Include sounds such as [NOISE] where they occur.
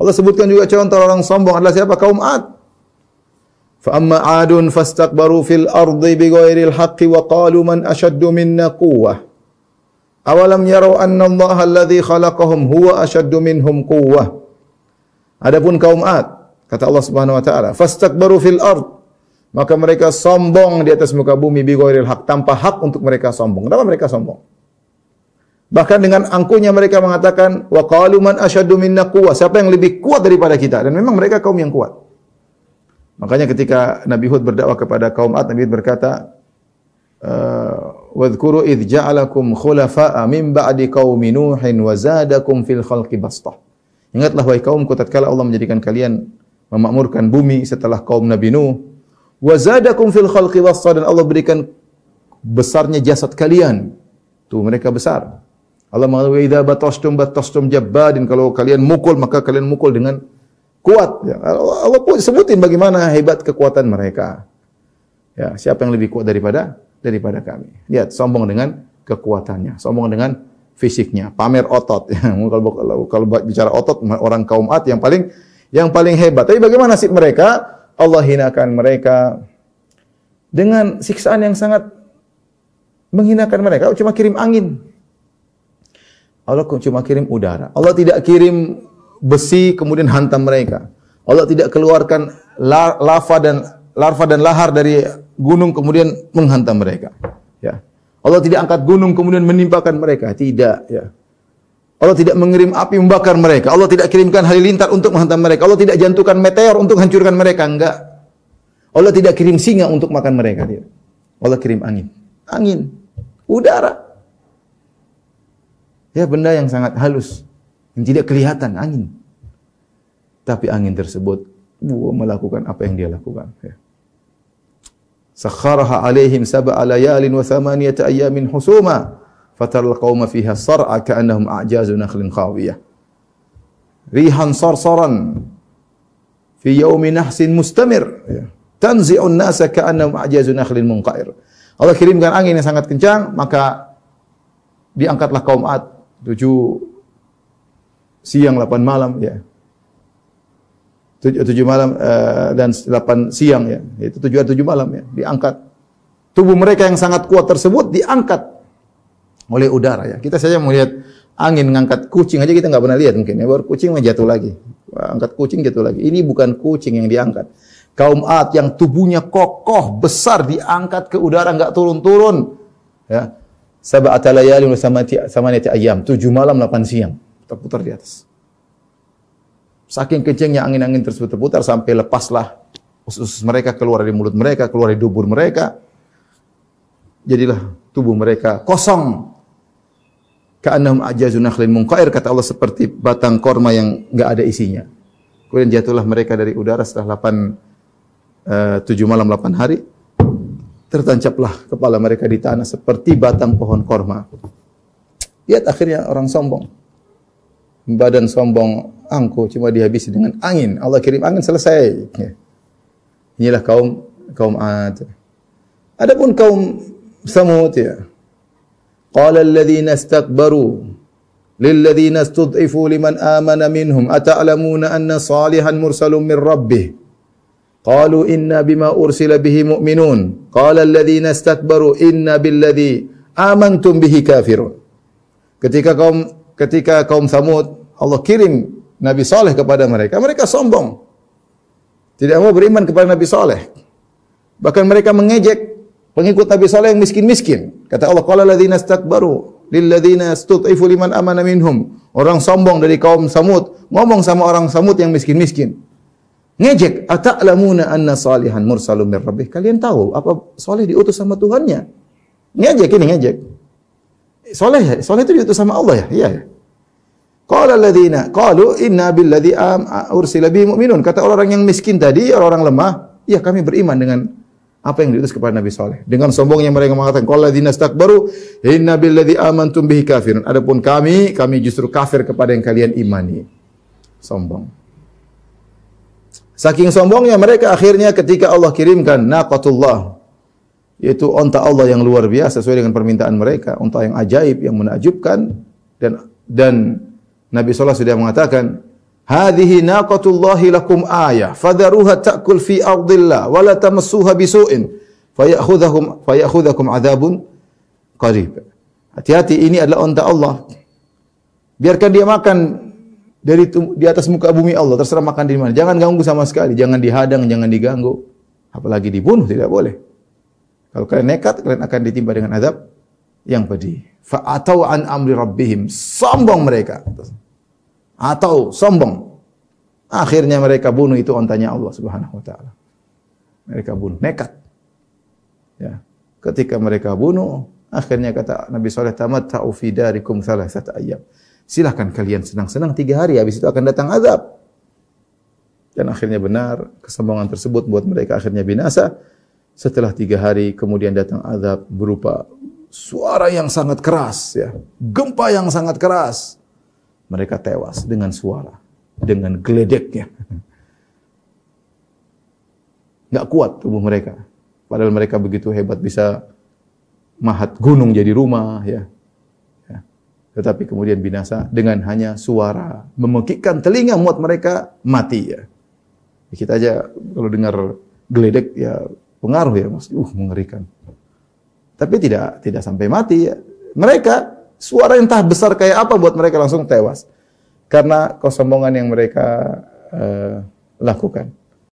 Allah sebutkan juga contoh orang sombong adalah siapa? Kaum Ad. Fa amma 'adun fastakbaru fil ardi bighairil haqqi wa qalu man ashaddu minna quwwah. Awalam yarau anna Allah alladhi khalaqahum huwa ashaddu minhum quwwah. Adapun kaum Ad, kata Allah Subhanahu wa taala, fastakbaru fil ard. Maka mereka sombong di atas muka bumi haq tanpa hak untuk mereka sombong. Kenapa mereka sombong? Bahkan dengan angkuhnya mereka mengatakan wa qalu man asyaddu minna quwwah. Siapa yang lebih kuat daripada kita? Dan memang mereka kaum yang kuat. Makanya ketika Nabi Hud berdakwah kepada kaum Ad, Nabi Hud berkata, eh, "Wadhkuru idh ja'alakum khulafa'a min ba'di qaumi Nuhin wa zadakum fil khalqi bastah." Ingatlah wahai kaumku tatkala Allah menjadikan kalian memakmurkan bumi setelah kaum Nabi Nuh. Wa zadakum fil khalqi bastah dan Allah berikan besarnya jasad kalian. Tuh mereka besar. Allah mengatakan idza batastum batastum jabbadin kalau kalian mukul maka kalian mukul dengan kuat ya. Allah pun sebutin bagaimana hebat kekuatan mereka. Ya, siapa yang lebih kuat daripada daripada kami? Lihat sombong dengan kekuatannya, sombong dengan fisiknya, pamer otot [LAUGHS] ya. Kalau, kalau, kalau bicara otot orang kaum Ad yang paling yang paling hebat. Tapi bagaimana nasib mereka? Allah hinakan mereka dengan siksaan yang sangat menghinakan mereka. Cuma kirim angin. Allah cuma kirim udara. Allah tidak kirim besi kemudian hantam mereka. Allah tidak keluarkan lava dan larva dan lahar dari gunung kemudian menghantam mereka. Ya. Allah tidak angkat gunung kemudian menimpakan mereka. Tidak, ya. Allah tidak mengirim api membakar mereka. Allah tidak kirimkan halilintar untuk menghantam mereka. Allah tidak jantukan meteor untuk hancurkan mereka. Enggak. Allah tidak kirim singa untuk makan mereka. Allah kirim angin. Angin. Udara. Ya benda yang sangat halus, yang tidak kelihatan angin. Tapi angin tersebut melakukan apa yang dia lakukan. Ya. Sakharaha alaihim sab'a layalin wa thamaniyata ayamin husuma fataral qauma fiha sar'a ka'annahum a'jazu nakhlin khawiyah. Rihan sarsaran fi yaumi nahsin mustamir. Ya. Tanzi'un nasa ka'annahum a'jazu nakhlin munqair. Allah kirimkan angin yang sangat kencang, maka diangkatlah kaum Ad tujuh siang, delapan malam, ya. Tujuh, tujuh malam uh, dan delapan siang, ya. Itu tujuh hari tujuh malam, ya. Diangkat. Tubuh mereka yang sangat kuat tersebut diangkat oleh udara, ya. Kita saja melihat angin mengangkat kucing aja kita nggak pernah lihat mungkin ya baru kucing jatuh lagi angkat kucing jatuh lagi ini bukan kucing yang diangkat kaum Ad yang tubuhnya kokoh besar diangkat ke udara nggak turun-turun ya sab'ata layalin wa samaniyati ayyam, tujuh malam delapan siang, terputar di atas. Saking kencangnya angin-angin tersebut terputar sampai lepaslah usus mereka keluar dari mulut mereka, keluar dari dubur mereka. Jadilah tubuh mereka kosong. Ka'annahum ajazun nakhlin munqair kata Allah seperti batang korma yang enggak ada isinya. Kemudian jatuhlah mereka dari udara setelah 8 uh, 7 malam 8 hari tertancaplah kepala mereka di tanah seperti batang pohon korma. Lihat akhirnya orang sombong. Badan sombong angkuh cuma dihabisi dengan angin. Allah kirim angin selesai. Ya. Inilah kaum kaum Ad. Adapun kaum Samud ya. Qala alladhina istakbaru lilladhina istud'ifu liman amana minhum ata'lamuna anna salihan mursalun min rabbih Qalu inna bima ursila bihi mu'minun. Qala alladhina istakbaru inna billadhi amantum bihi kafirun. Ketika kaum ketika kaum Samud Allah kirim Nabi Saleh kepada mereka, mereka sombong. Tidak mau beriman kepada Nabi Saleh. Bahkan mereka mengejek pengikut Nabi Saleh yang miskin-miskin. Kata Allah, qala alladhina istakbaru lilladzina istud'ifu liman amana minhum. Orang sombong dari kaum Samud ngomong sama orang Samud yang miskin-miskin. Ngejek, ata'lamuna anna salihan mursalun mir rabbih. Kalian tahu apa Saleh diutus sama Tuhannya? Ngejek ini ngejek. Saleh, Saleh itu diutus sama Allah ya? Iya. Ya. Qala alladziina qalu inna billadzi ursila bihi mu'minun. Kata orang yang miskin tadi, orang lemah, ya kami beriman dengan apa yang diutus kepada Nabi Saleh. Dengan sombongnya mereka mengatakan, "Qala alladziina istakbaru inna billadzi amantum bihi kafirun." Adapun kami, kami justru kafir kepada yang kalian imani. Sombong. Saking sombongnya mereka akhirnya ketika Allah kirimkan naqatullah yaitu onta Allah yang luar biasa sesuai dengan permintaan mereka, onta yang ajaib, yang menakjubkan dan dan Nabi sallallahu sudah mengatakan Hadhihi naqatullahi lakum ayah, fadharuha ta'kul fi ardillah wa la tamassuha bisu'in fayakhudhakum fayakhudhakum adzabun qarib. Hati-hati ini adalah unta Allah. Biarkan dia makan dari di atas muka bumi Allah, terserah makan di mana. Jangan ganggu sama sekali, jangan dihadang, jangan diganggu. Apalagi dibunuh tidak boleh. Kalau kalian nekat, kalian akan ditimpa dengan azab yang pedih. Fa'atau an amri rabbihim. Sombong mereka atau sombong. Akhirnya mereka bunuh itu ontanya Allah Subhanahu wa taala. Mereka bunuh nekat. Ya. Ketika mereka bunuh, akhirnya kata Nabi saleh tamatta'u fi darikum thalathata ayyam. Silahkan kalian senang-senang tiga hari, habis itu akan datang azab. Dan akhirnya benar, kesombongan tersebut buat mereka akhirnya binasa. Setelah tiga hari, kemudian datang azab berupa suara yang sangat keras, ya, gempa yang sangat keras, mereka tewas dengan suara, dengan geledeknya. Nggak kuat tubuh mereka. Padahal mereka begitu hebat bisa mahat gunung jadi rumah, ya. Tetapi kemudian binasa dengan hanya suara memekikkan telinga muat mereka mati ya. Kita aja kalau dengar geledek ya pengaruh ya mas, uh mengerikan. Tapi tidak tidak sampai mati ya. Mereka Suara yang entah besar kayak apa buat mereka langsung tewas. Karena kesombongan yang mereka uh, lakukan.